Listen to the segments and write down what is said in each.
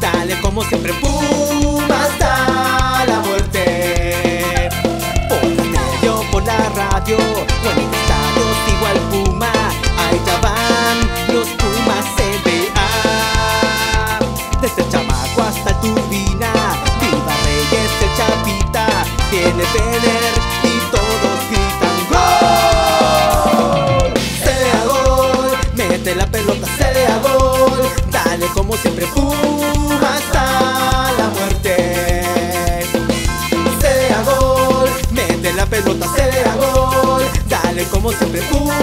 dale como siempre Puma hasta la muerte. Por la radio, por la radio, o en estadio igual Puma, ahí ya van los Pumas CBA. Desde el chamaco hasta el turbina, viva Reyes el chapita, tiene tener y todos gritan gol. CBA gol, mete la pelota CBA gol. Dale como siempre Puma hasta la muerte. Sea gol, mete la pelota, sea gol Dale como siempre Puma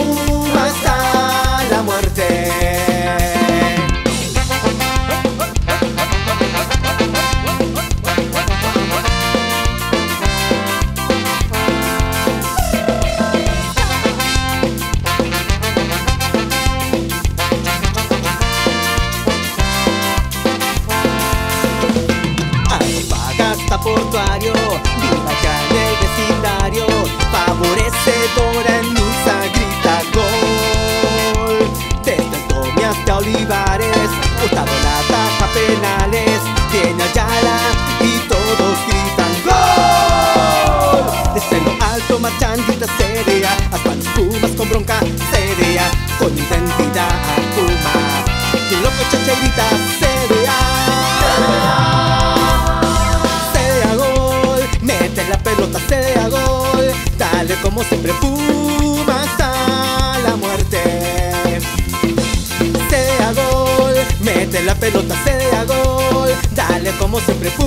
portuario Viva ya en el vecindario Favorecedora en misa grita gol Desde Tommy hasta Olivares Gustavo la penales Tiene Ayala y todos gritan gol Desde lo alto marchan grita seria Hasta los Pumas con bronca seria Con identidad Puma. Y loco chacha grita como siempre Puma hasta la muerte. Sea gol, mete la pelota, sea gol, dale como siempre muerte.